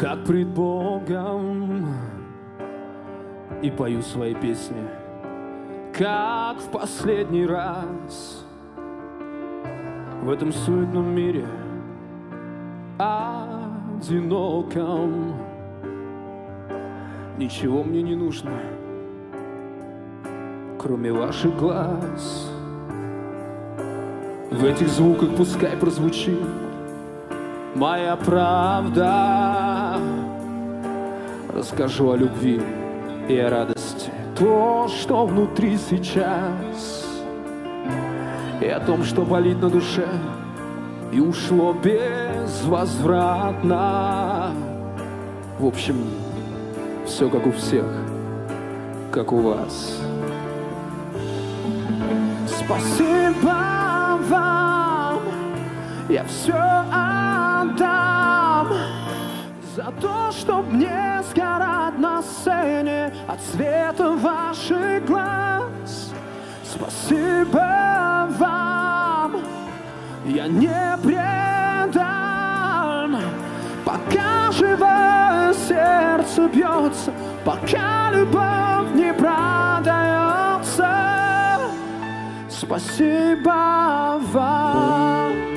как пред Богом, и пою свои песни, как в последний раз в этом суетном мире одиноком. Ничего мне не нужно, кроме ваших глаз. В этих звуках пускай прозвучит моя правда. Расскажу о любви и о радости, то, что внутри сейчас, и о том, что болит на душе, и ушло безвозвратно. В общем, все как у всех, как у вас. Спасибо вам, я все за то, что мне сгорать на сцене от света ваших глаз. Спасибо вам, я не предам, пока живое сердце бьется, пока любовь не продается. Спасибо вам.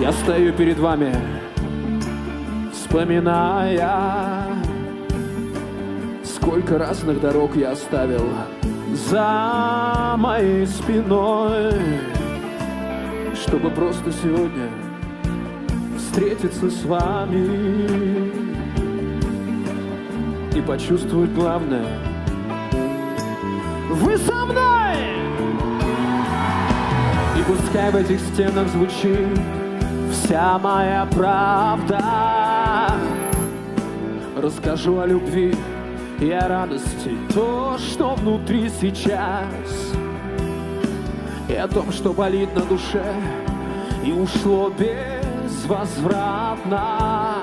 Я стою перед вами, вспоминая, сколько разных дорог я оставил за моей спиной, чтобы просто сегодня встретиться с вами и почувствовать главное — вы со мной! И пускай в этих стенах звучит вся моя правда. Расскажу о любви и о радости, то, что внутри сейчас. И о том, что болит на душе и ушло безвозвратно.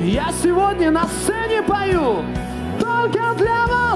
Я сегодня на сцене пою только для вас,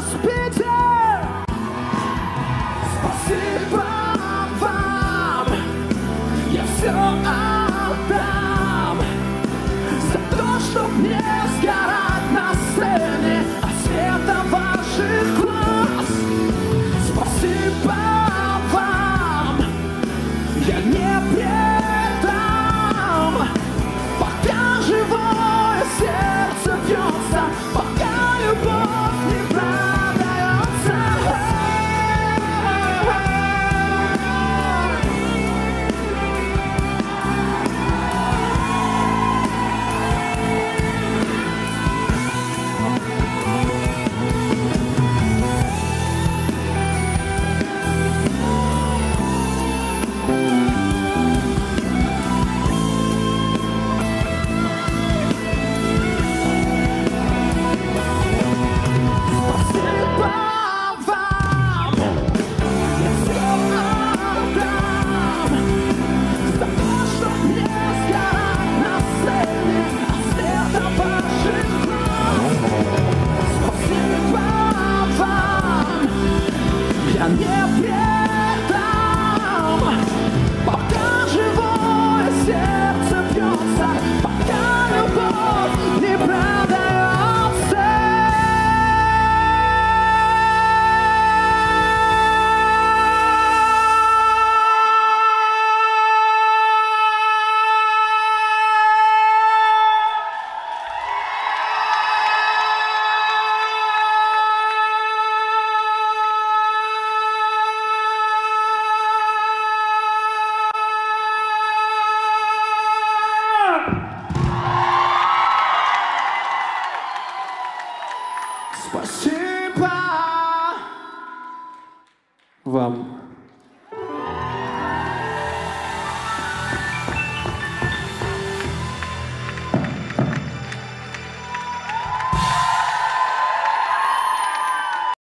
Спасибо